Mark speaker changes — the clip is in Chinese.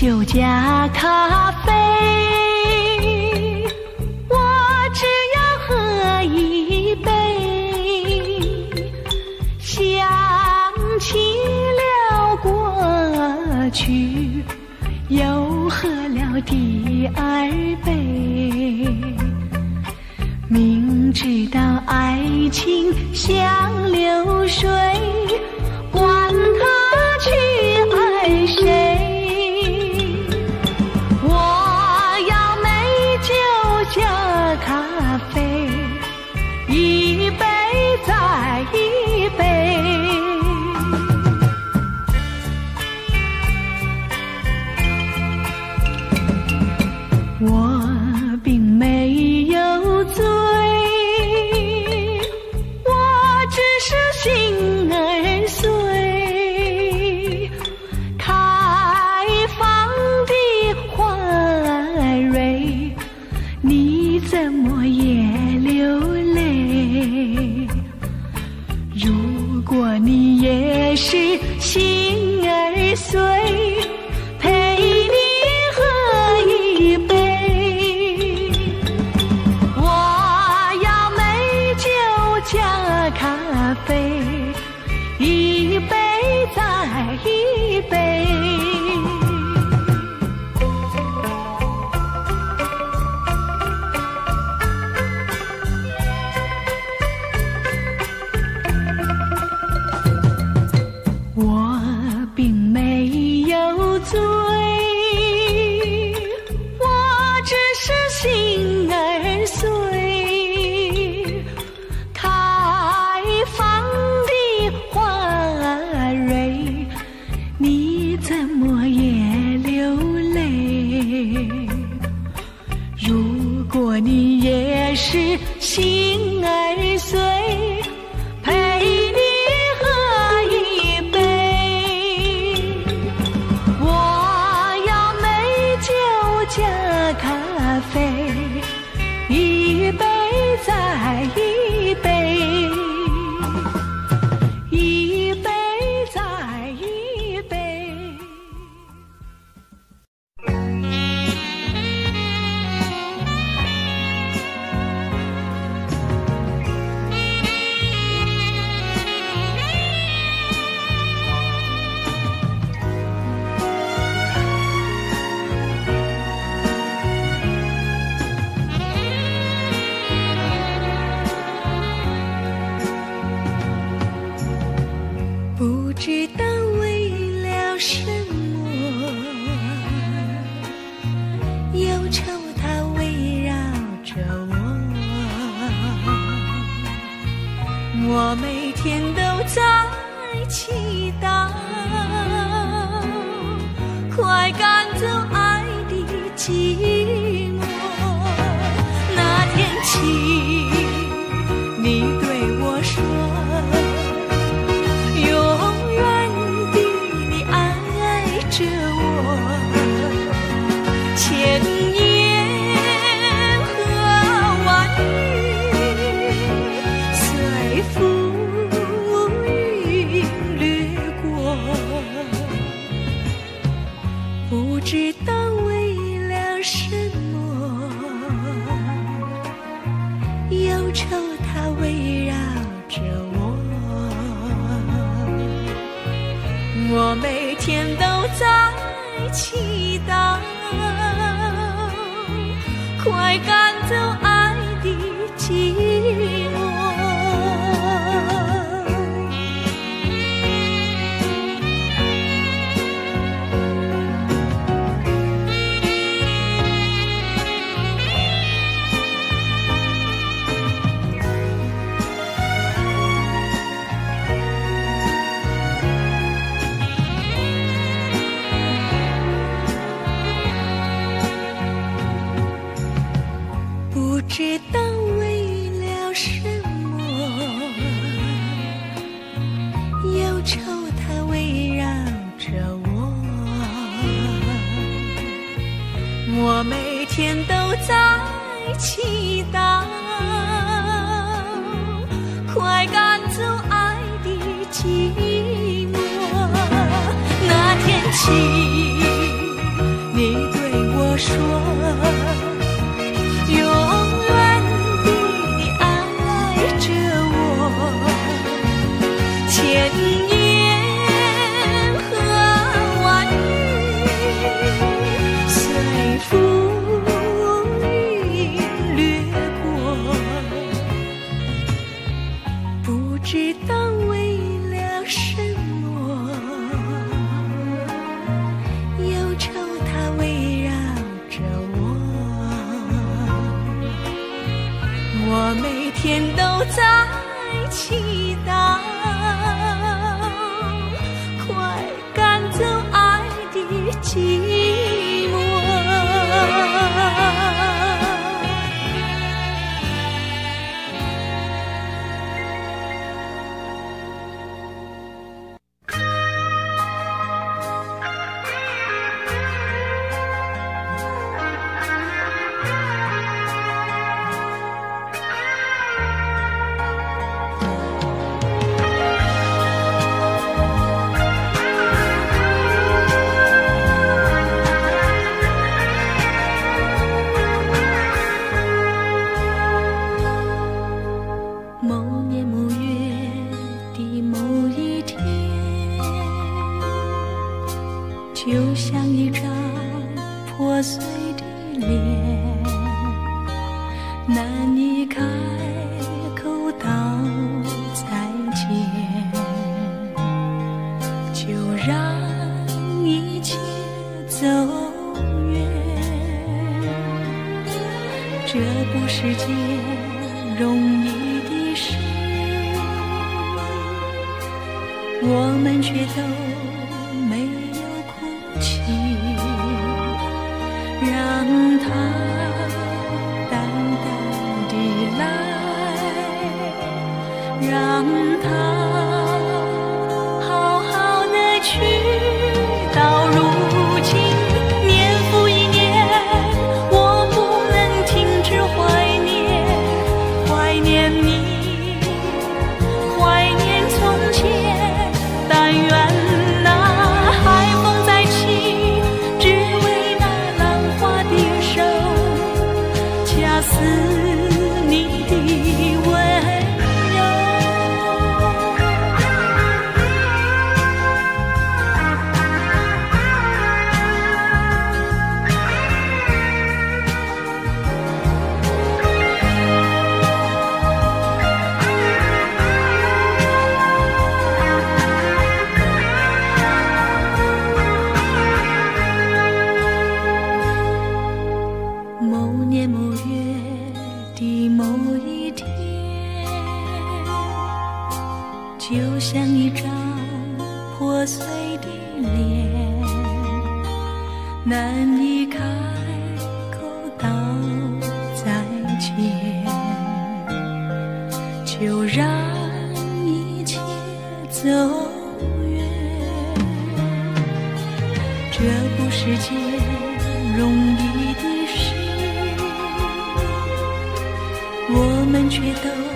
Speaker 1: 酒加咖啡我只要喝一杯想起了过去又喝了第二杯明知道爱情像流水管他怎么也流泪？如果你也是心儿碎陪你喝一杯。我要美酒加咖啡一杯再一我每天都在祈祷，快赶走爱的寂寞。全都在祈祷，快赶走爱的寂寞。都在祈祷快赶走爱的寂寞。那天起你对我说在祈祷就像一张破碎的脸难以开口道再见。就让一切走远这不是件容易的事。我们却都就像一张破碎的脸，难以开口道再见，就让一切走远。这不是件容易的事，我们却都。